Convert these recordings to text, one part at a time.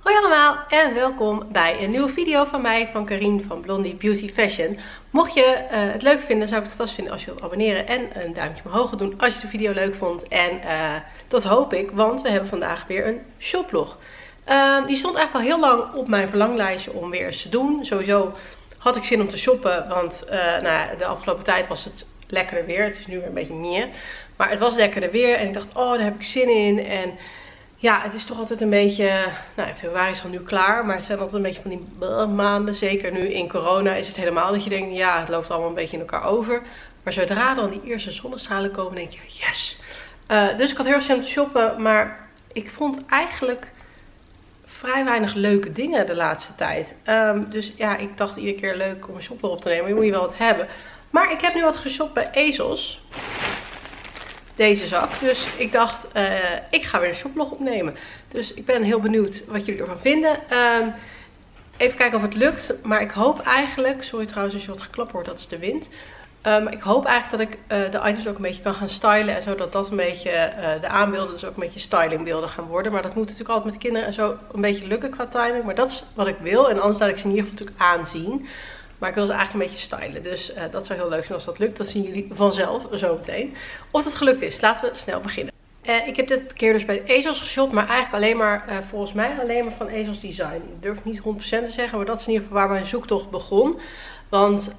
Hoi allemaal en welkom bij een nieuwe video van mij, van Karine van Blondie Beauty Fashion. Mocht je uh, het leuk vinden, zou ik het fantastisch vinden als je wilt abonneren en een duimpje omhoog doen als je de video leuk vond. En uh, dat hoop ik, want we hebben vandaag weer een shoplog. Uh, die stond eigenlijk al heel lang op mijn verlanglijstje om weer eens te doen. Sowieso had ik zin om te shoppen, want uh, nou, de afgelopen tijd was het lekkerder weer. Het is nu weer een beetje meer. Maar het was lekkerder weer en ik dacht, oh daar heb ik zin in. En ja, het is toch altijd een beetje, nou februari is al nu klaar, maar het zijn altijd een beetje van die maanden. Zeker nu in corona is het helemaal dat je denkt, ja het loopt allemaal een beetje in elkaar over. Maar zodra dan die eerste zonnestralen komen, denk je, yes. Uh, dus ik had heel erg zin om te shoppen, maar ik vond eigenlijk vrij weinig leuke dingen de laatste tijd. Um, dus ja, ik dacht iedere keer leuk om een shopper op te nemen, je moet je wel wat hebben. Maar ik heb nu wat geshopt bij Ezels deze zak. Dus ik dacht, uh, ik ga weer een shoplog opnemen. Dus ik ben heel benieuwd wat jullie ervan vinden. Um, even kijken of het lukt. Maar ik hoop eigenlijk, sorry trouwens als je wat geklapt wordt, dat is de wind. Um, ik hoop eigenlijk dat ik uh, de items ook een beetje kan gaan stylen. En zo dat dat een beetje, uh, de aanbeelden dus ook een beetje stylingbeelden gaan worden. Maar dat moet natuurlijk altijd met kinderen en zo een beetje lukken qua timing. Maar dat is wat ik wil. En anders laat ik ze in ieder geval natuurlijk aanzien. Maar ik wil ze eigenlijk een beetje stylen. Dus uh, dat zou heel leuk zijn als dat lukt. Dat zien jullie vanzelf zo meteen. Of dat gelukt is. Laten we snel beginnen. Uh, ik heb dit keer dus bij Ezels geshopt. Maar eigenlijk alleen maar, uh, volgens mij alleen maar van Ezels Design. Ik durf niet 100% te zeggen. Maar dat is in ieder geval waar mijn zoektocht begon. Want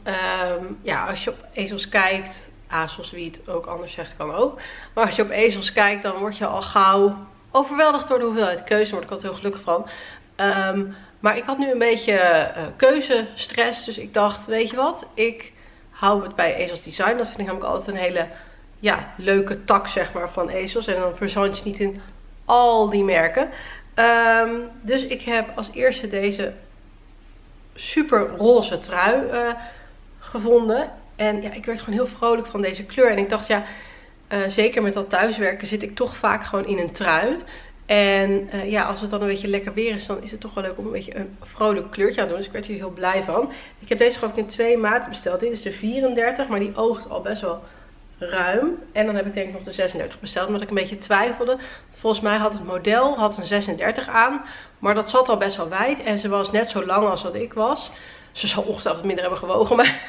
um, ja, als je op Ezels kijkt. ASOS, wie het ook anders zegt, kan ook. Maar als je op Ezels kijkt, dan word je al gauw overweldigd door de hoeveelheid keuze. Daar word ik altijd heel gelukkig van. Um, maar ik had nu een beetje uh, keuzestress. Dus ik dacht, weet je wat? Ik hou het bij Ezels Design. Dat vind ik namelijk altijd een hele ja, leuke tak zeg maar, van Ezels. En dan verzand je niet in al die merken. Um, dus ik heb als eerste deze super roze trui uh, gevonden. En ja, ik werd gewoon heel vrolijk van deze kleur. En ik dacht, ja, uh, zeker met dat thuiswerken zit ik toch vaak gewoon in een trui. En uh, ja, als het dan een beetje lekker weer is, dan is het toch wel leuk om een beetje een vrolijk kleurtje aan te doen. Dus ik werd hier heel blij van. Ik heb deze geloof ik in twee maten besteld. Dit is de 34, maar die oogt al best wel ruim. En dan heb ik denk ik nog de 36 besteld, omdat ik een beetje twijfelde. Volgens mij had het model had een 36 aan, maar dat zat al best wel wijd. En ze was net zo lang als dat ik was. Ze zal ongetwijfeld minder hebben gewogen, maar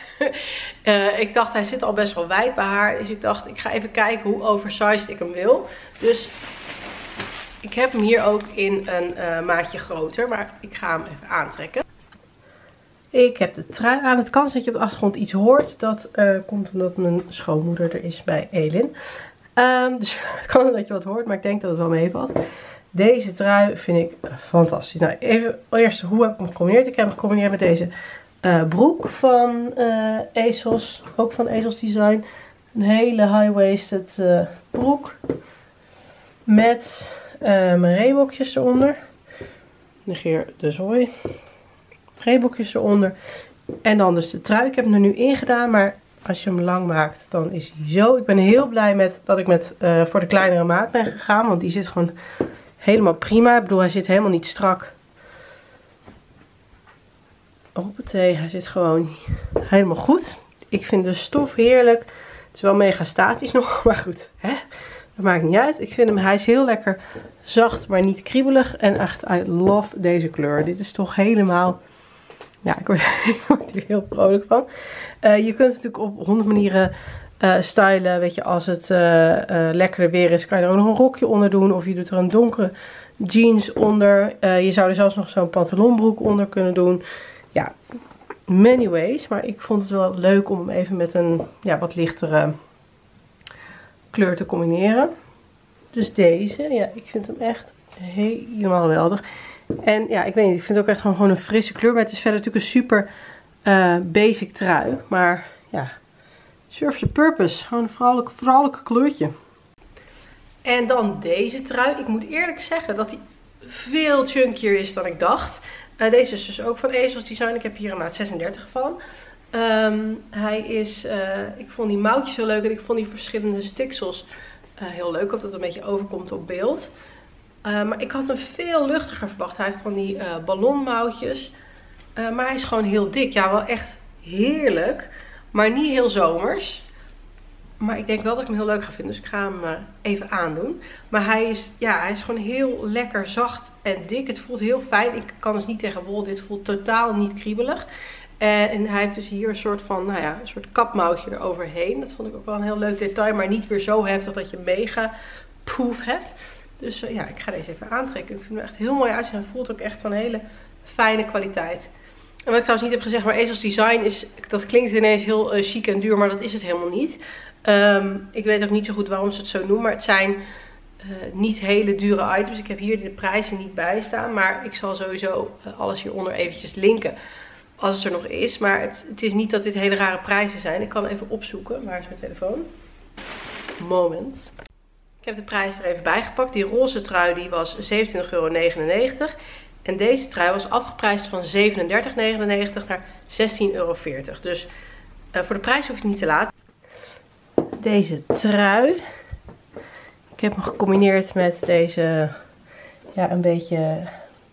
uh, ik dacht hij zit al best wel wijd bij haar. Dus ik dacht ik ga even kijken hoe oversized ik hem wil. Dus ik heb hem hier ook in een uh, maatje groter, maar ik ga hem even aantrekken. Ik heb de trui aan. Het kan zijn dat je op de achtergrond iets hoort. Dat uh, komt omdat mijn schoonmoeder er is bij Elin. Um, dus het kan dat je wat hoort, maar ik denk dat het wel meevalt. Deze trui vind ik fantastisch. Nou, even eerst hoe heb ik hem gecombineerd. Ik heb hem gecombineerd met deze broek van uh. Ook van Ezels Design. Een hele high-waisted broek. Met uh, mijn reebokjes eronder. Negeer de zooi. Reebokjes eronder. En dan dus de trui. Ik heb hem er nu in gedaan, maar als je hem lang maakt, dan is hij zo. Ik ben heel blij met dat ik met, uh, voor de kleinere maat ben gegaan, want die zit gewoon helemaal prima. Ik bedoel, hij zit helemaal niet strak. Hoppatee, hij zit gewoon helemaal goed. Ik vind de stof heerlijk. Het is wel mega statisch nog, maar goed. Hè? Dat maakt niet uit. Ik vind hem, hij is heel lekker zacht, maar niet kriebelig. En echt, I love deze kleur. Dit is toch helemaal, ja, ik word, ik word hier heel vrolijk van. Uh, je kunt natuurlijk op honderd manieren uh, stylen. Weet je, als het uh, lekkerder weer is, kan je er ook nog een rokje onder doen. Of je doet er een donkere jeans onder. je zou er zelfs nog zo'n pantalonbroek onder kunnen doen. Ja, many ways. Maar ik vond het wel leuk om hem even met een ja, wat lichtere kleur te combineren. Dus deze, ja, ik vind hem echt helemaal geweldig. En ja, ik weet niet, ik vind het ook echt gewoon, een frisse kleur. Maar het is verder natuurlijk een super uh, basic trui. Maar ja, serves the purpose. Gewoon een vrouwelijke, vrouwelijke kleurtje. En dan deze trui. Ik moet eerlijk zeggen dat die veel chunkier is dan ik dacht. Uh, deze is dus ook van Ezels Design. Ik heb hier een maat 36 van. Um, hij is, uh, ik vond die mouwtjes zo leuk en ik vond die verschillende stiksels uh, heel leuk. Of dat het een beetje overkomt op beeld. Uh, maar ik had hem veel luchtiger verwacht. Hij heeft van die ballonmouwtjes. maar hij is gewoon heel dik. Ja, wel echt heerlijk. Maar niet heel zomers. Maar ik denk wel dat ik hem heel leuk ga vinden. Dus ik ga hem even aandoen. Maar hij is, ja, hij is gewoon heel lekker zacht en dik. Het voelt heel fijn. Ik kan dus niet tegen wol. Dit voelt totaal niet kriebelig. En hij heeft dus hier een soort van, nou ja, een soort kapmouwtje eroverheen. Dat vond ik ook wel een heel leuk detail. Maar niet weer zo heftig dat je mega poef hebt. Dus ja, ik ga deze even aantrekken. Ik vind hem echt heel mooi uitzien. Hij voelt ook echt van hele fijne kwaliteit. En wat ik trouwens niet heb gezegd, maar Ezels design is, dat klinkt ineens heel uh, chic en duur, maar dat is het helemaal niet. Ehm, ik weet ook niet zo goed waarom ze het zo noemen, maar het zijn niet hele dure items. Ik heb hier de prijzen niet bij staan, maar ik zal sowieso alles hieronder eventjes linken als het er nog is. Maar het, het, is niet dat dit hele rare prijzen zijn. Ik kan even opzoeken. Waar is mijn telefoon? Moment. Ik heb de prijs er even bij gepakt. Die roze trui die was 27,99 euro. En deze trui was afgeprijsd van 37,99 naar 16,40 euro. Dus uh, voor de prijs hoef je het niet te laten. Deze trui. Ik heb hem gecombineerd met deze ja, een beetje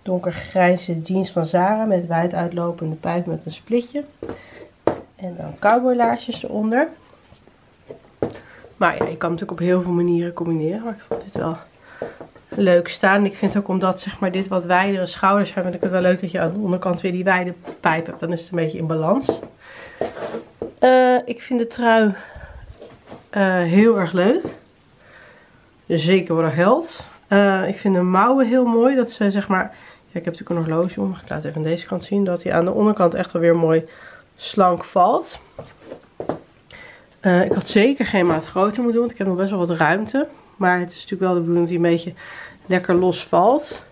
donkergrijze jeans van Zara. Met wijd uitlopende pijp met een splitje. En dan cowboylaarsjes eronder. Maar ja, je kan natuurlijk op heel veel manieren combineren. Maar ik vond dit wel leuk staan. Ik vind ook omdat zeg maar, dit wat wijdere schouders hebben, vind ik het wel leuk dat je aan de onderkant weer die wijde pijp hebt. Dan is het een beetje in balans. Uh, ik vind de trui uh, heel erg leuk. Zeker voor de geld. Uh, ik vind de mouwen heel mooi. Dat ze zeg maar... Ja, ik heb natuurlijk een horloge om. Ik laat even aan deze kant zien. Dat hij aan de onderkant echt wel weer mooi slank valt. ik had zeker geen maat groter moeten doen. Want ik heb nog best wel wat ruimte. Maar het is natuurlijk wel de bedoeling dat hij een beetje lekker los valt.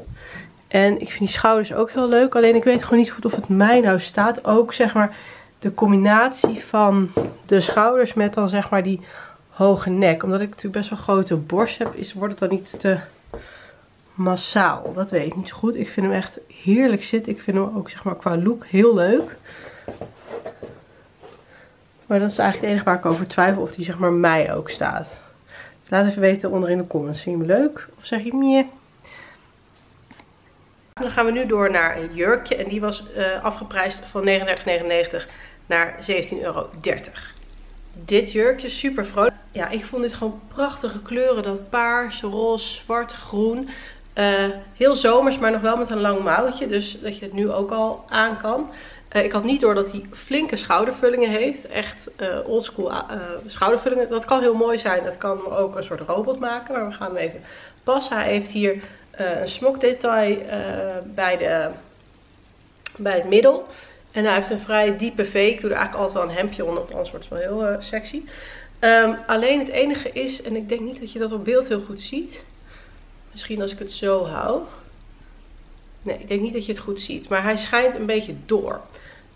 En ik vind die schouders ook heel leuk. Alleen ik weet gewoon niet goed of het mij nou staat. Ook zeg maar de combinatie van de schouders met dan zeg maar die hoge nek. Omdat ik natuurlijk best wel grote borst heb, is, wordt het dan niet te massaal. Dat weet ik niet zo goed. Ik vind hem echt heerlijk zitten. Ik vind hem ook zeg maar qua look heel leuk. Maar dat is eigenlijk het enige waar ik over twijfel of die zeg maar mij ook staat. Laat even weten onder in de comments. Vind je hem leuk? Of zeg je meer? Dan gaan we nu door naar een jurkje. En die was uh, afgeprijsd van 39,99 naar 17,30 euro. Dit jurkje super vrolijk. Ja, ik vond dit gewoon prachtige kleuren. Dat paars, roze, zwart, groen. Uh, heel zomers, maar nog wel met een lang mouwtje. Dus dat je het nu ook al aan kan. Uh, ik had niet door dat hij flinke schoudervullingen heeft. Echt uh, oldschool schoudervullingen. Dat kan heel mooi zijn. Dat kan ook een soort robot maken. Maar we gaan hem even passen. Hij heeft hier een smokdetail bij, de, bij het middel. En hij heeft een vrij diepe V. Ik doe er eigenlijk altijd wel een hemdje onder. Anders wordt het wel heel sexy. Um, alleen het enige is, en ik denk niet dat je dat op beeld heel goed ziet. Misschien als ik het zo hou. Nee, ik denk niet dat je het goed ziet. Maar hij schijnt een beetje door.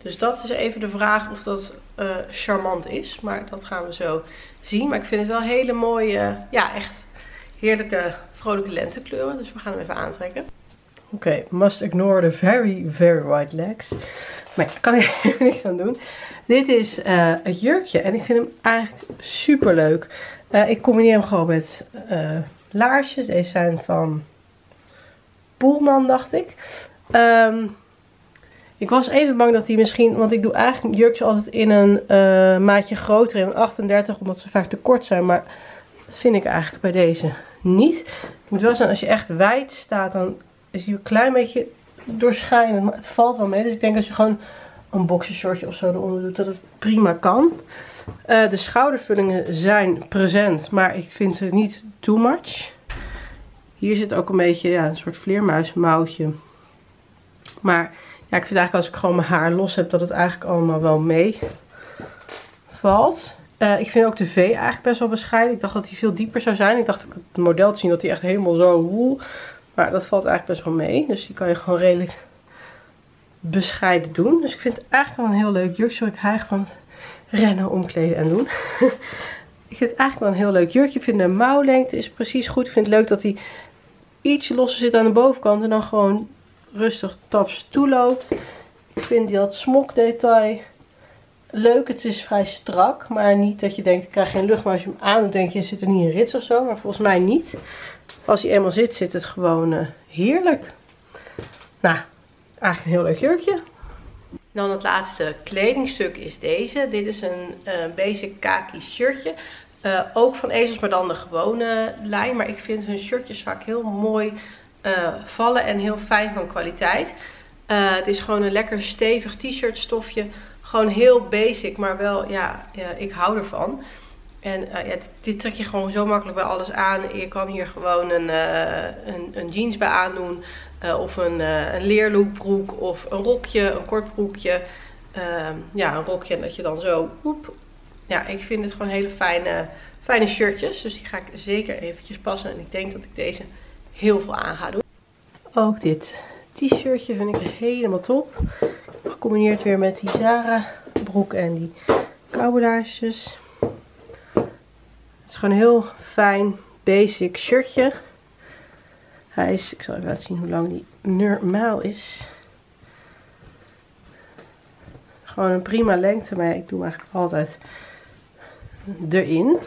Dus dat is even de vraag of dat uh, charmant is. Maar dat gaan we zo zien. Maar ik vind het wel hele mooie, ja echt heerlijke vrolijke lentekleuren. Dus we gaan hem even aantrekken. Oké, must ignore the very, very white legs. Maar ik kan er even niks aan doen. Dit is uh, het jurkje en ik vind hem eigenlijk super leuk. Uh, ik combineer hem gewoon met laarsjes. Deze zijn van Poelman, dacht ik. Um, ik was even bang dat hij misschien, want ik doe eigenlijk jurkjes altijd in een uh, maatje groter, in een 38, omdat ze vaak te kort zijn. Maar dat vind ik eigenlijk bij deze niet. Het moet wel zijn, als je echt wijd staat, dan is hij een klein beetje doorschijnend. Maar het valt wel mee. Dus ik denk als je gewoon een boxershortje of zo eronder doet, dat het prima kan. Uh, de schoudervullingen zijn present, maar ik vind ze niet too much. Hier zit ook een beetje ja, een soort vleermuismouwtje. Maar ja, ik vind eigenlijk als ik gewoon mijn haar los heb, dat het eigenlijk allemaal wel mee valt. Uh, ik vind ook de V eigenlijk best wel bescheiden. Ik dacht dat hij veel dieper zou zijn. Ik dacht op het model te zien dat hij echt helemaal zo. Maar dat valt eigenlijk best wel mee. Dus die kan je gewoon redelijk bescheiden doen. Dus ik vind het eigenlijk wel een heel leuk jurkje. Ik hijg van rennen, omkleden en doen. ik vind het eigenlijk wel een heel leuk jurkje. Ik vind de mouwlengte is precies goed. Ik vind het leuk dat hij ietsje losser zit aan de bovenkant. En dan gewoon rustig taps toeloopt. Ik vind dat smokdetail leuk. Het is vrij strak, maar niet dat je denkt ik krijg geen lucht. Maar als je hem aan doet denk je zit er niet een rits of zo. Maar volgens mij niet. Als hij eenmaal zit, zit het gewoon uh, heerlijk. Nou, eigenlijk een heel leuk jurkje. Dan het laatste kledingstuk is deze. Dit is een uh, basic kaki shirtje Uh, ook van ezels, maar dan de gewone lijn. Maar ik vind hun shirtjes vaak heel mooi uh, vallen en heel fijn van kwaliteit. Het is gewoon een lekker stevig t-shirt stofje. Gewoon heel basic, maar wel, ja, ik hou ervan. En dit trek je gewoon zo makkelijk bij alles aan. Je kan hier gewoon een, een, een, jeans bij aandoen. Of een, een leerloopbroek of een rokje, een kort broekje. Ehm, ja, een rokje en dat je dan zo... Oep, ja, ik vind het gewoon hele fijne, fijne shirtjes. Dus die ga ik zeker eventjes passen. En ik denk dat ik deze heel veel aan ga doen. Ook dit t-shirtje vind ik helemaal top. Gecombineerd weer met die Zara broek en die koudaarsjes. Het is gewoon een heel fijn basic shirtje. Hij is, ik zal even laten zien hoe lang die normaal is. Gewoon een prima lengte, maar ik doe hem eigenlijk altijd erin.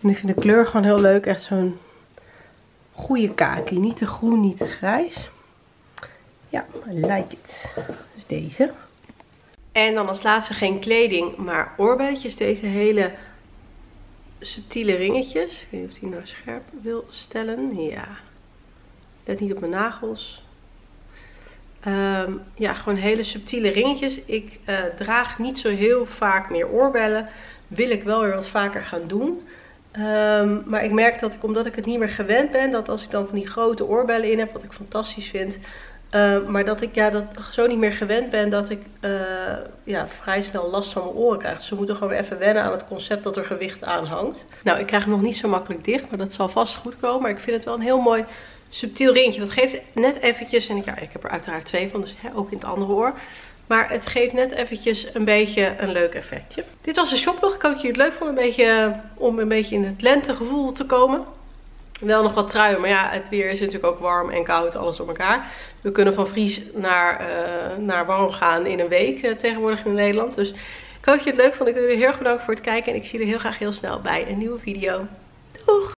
En ik vind de kleur gewoon heel leuk. Echt zo'n goede kaki. Niet te groen, niet te grijs. Ja, I like it. Dus deze. En dan als laatste geen kleding, maar oorbelletjes. Deze hele subtiele ringetjes. Ik weet niet of die nou scherp wil stellen. Ja. Let niet op mijn nagels. Ehm, ja, gewoon hele subtiele ringetjes. Ik uh, draag niet zo heel vaak meer oorbellen. Wil ik wel weer wat vaker gaan doen. Um, maar ik merk dat ik, omdat ik het niet meer gewend ben, dat als ik dan van die grote oorbellen in heb, wat ik fantastisch vind. Uh, maar dat ik ja, dat zo niet meer gewend ben dat ik uh, ja, vrij snel last van mijn oren krijg. Dus we moeten gewoon weer even wennen aan het concept dat er gewicht aan hangt. Nou, ik krijg hem nog niet zo makkelijk dicht, maar dat zal vast goed komen. Maar ik vind het wel een heel mooi subtiel ringetje. Dat geeft net eventjes, en ik, ja, ik heb er uiteraard twee van, dus ook in het andere oor. Maar het geeft net eventjes een beetje een leuk effectje. Dit was de shoplog. Ik hoop dat jullie het leuk vonden. Een beetje, om een beetje in het lentegevoel te komen. Wel nog wat truien, maar ja, het weer is natuurlijk ook warm en koud, alles op elkaar. We kunnen van vries naar, uh, naar warm gaan in een week uh, tegenwoordig in Nederland. Dus ik hoop dat je het leuk vond. Ik wil jullie heel erg bedanken voor het kijken en ik zie jullie heel graag heel snel bij een nieuwe video. Doeg!